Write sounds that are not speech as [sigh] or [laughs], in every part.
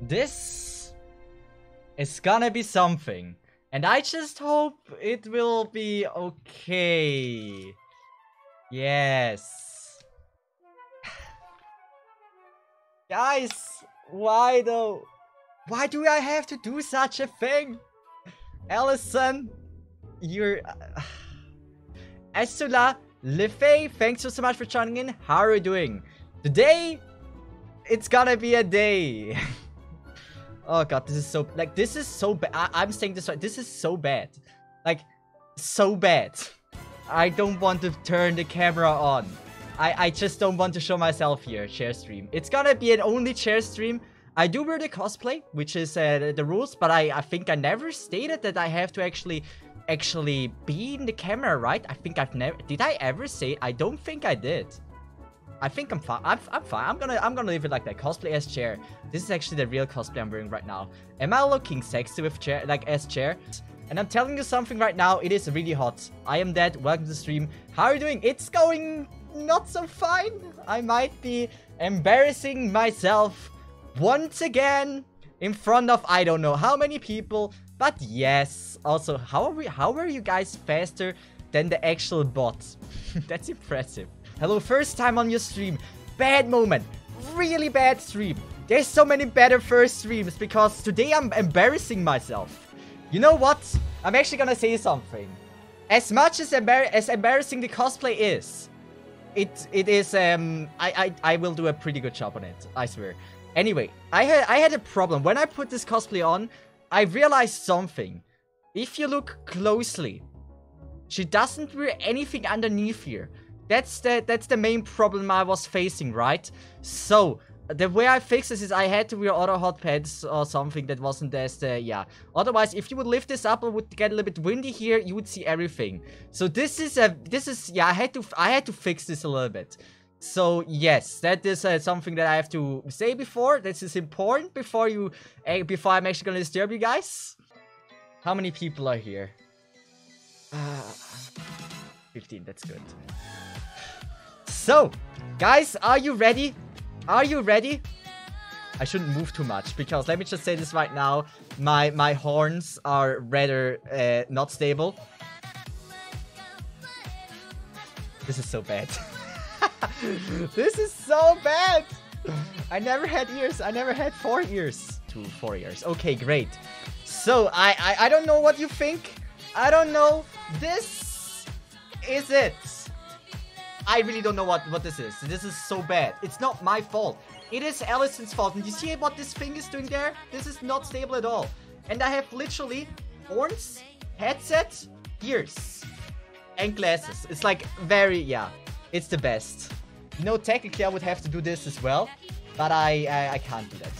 This is gonna be something. And I just hope it will be okay. Yes. [sighs] Guys, why though? Why do I have to do such a thing? Allison, you're... [sighs] Asula, Lefei, thanks so, so much for joining in. How are you doing? Today, it's gonna be a day. [laughs] oh god, this is so... Like, this is so bad. I'm saying this right. This is so bad. Like, so bad. I don't want to turn the camera on. I, I just don't want to show myself here, chair stream. It's gonna be an only chair stream. I do wear the cosplay, which is uh, the rules, but I, I think I never stated that I have to actually actually be in the camera, right? I think I've never... Did I ever say... I don't think I did. I think I'm fine. I'm, I'm fine. I'm gonna I'm gonna leave it like that. Cosplay as chair. This is actually the real cosplay I'm wearing right now. Am I looking sexy with chair like as chair? And I'm telling you something right now. It is really hot. I am dead. Welcome to the stream. How are you doing? It's going not so fine. I might be embarrassing myself once again in front of I don't know how many people. But yes. Also, how are we? How are you guys faster than the actual bot? [laughs] That's impressive. Hello, first time on your stream. Bad moment. Really bad stream. There's so many better first streams because today I'm embarrassing myself. You know what? I'm actually gonna say something. As much as, embar as embarrassing the cosplay is, it it is um I, I I will do a pretty good job on it. I swear. Anyway, I had I had a problem when I put this cosplay on. I realized something. If you look closely, she doesn't wear anything underneath here. That's the that's the main problem I was facing, right? So the way I fixed this is I had to wear other hot pants or something that wasn't as the yeah. Otherwise, if you would lift this up, it would get a little bit windy here. You would see everything. So this is a this is yeah. I had to I had to fix this a little bit. So yes, that is uh, something that I have to say before. This is important before you uh, before I'm actually gonna disturb you guys. How many people are here? Uh, 15. That's good. So, guys, are you ready? Are you ready? I shouldn't move too much because let me just say this right now. My my horns are rather uh, not stable. This is so bad. [laughs] this is so bad. I never had ears. I never had four ears. Two, four ears. Okay, great. So I, I I don't know what you think. I don't know. This is it. I really don't know what, what this is. This is so bad. It's not my fault. It is Allison's fault. And you see what this thing is doing there? This is not stable at all. And I have literally horns, headset, ears, and glasses. It's like very, yeah, it's the best. You know, technically I would have to do this as well, but I, I, I can't do that.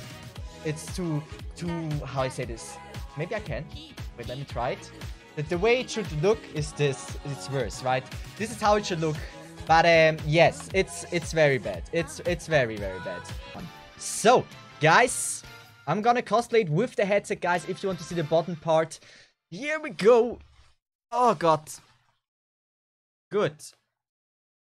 It's too, too, how I say this? Maybe I can. Wait, let me try it. The, the way it should look is this. It's worse, right? This is how it should look but um, yes, it's it's very bad. It's it's very very bad. So, guys, I'm gonna cosplay it with the headset, guys. If you want to see the bottom part, here we go. Oh god. Good.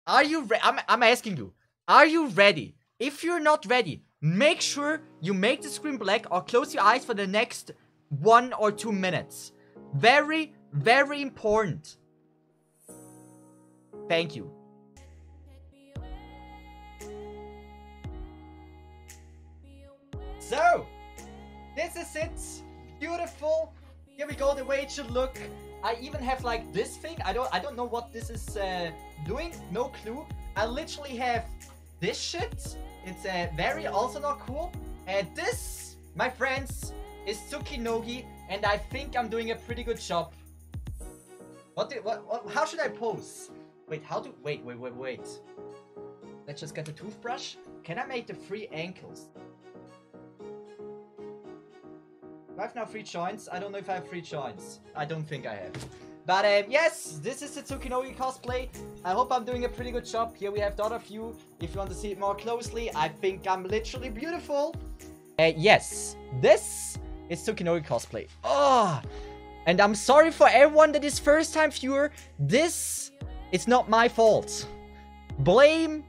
Are you? I'm I'm asking you. Are you ready? If you're not ready, make sure you make the screen black or close your eyes for the next one or two minutes. Very, very important. Thank you. So, this is it. Beautiful. Here we go, the way it should look. I even have like this thing. I don't I don't know what this is uh, doing. No clue. I literally have this shit. It's uh, very also not cool. And this, my friends, is Tsukinogi. And I think I'm doing a pretty good job. What, did, what, what how should I pose? Wait, how do... Wait, wait, wait, wait. Let's just get the toothbrush. Can I make the three ankles? I have now three joints. I don't know if I have three joints. I don't think I have. But um, yes, this is the Tsukinogi cosplay. I hope I'm doing a pretty good job. Here we have other view. If you want to see it more closely, I think I'm literally beautiful. Uh, yes, this is Tsukinogi cosplay. Oh, and I'm sorry for everyone that is first time viewer. This is not my fault. Blame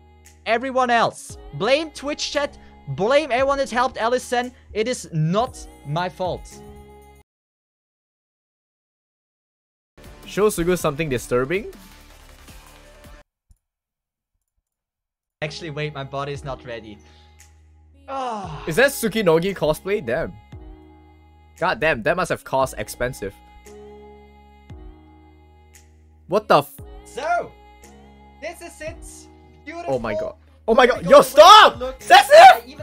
everyone else. Blame Twitch chat. Blame everyone that helped Allison. It is not my fault. Show Txugu something disturbing? Actually, wait, my body is not ready. Oh. Is that Tsukinogi cosplay? Damn. God damn, that must have cost expensive. What the f- So, this is it. Beautiful. Oh my god. Oh my god. Yo, stop! That's it!